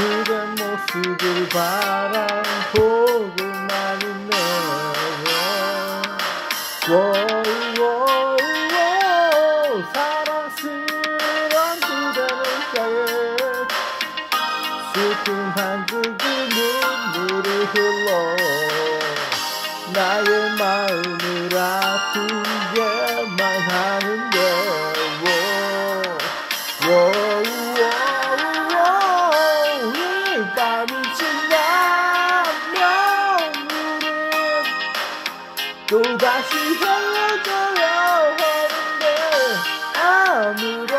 그를 바라보고만 있네요 워워워 사랑스런 그대를 향해 슬픈 한 줄기 눈물을 흘러 나의 마음을 아프게만 하는데. 워 워 또다시 흘러들어오는데 아무리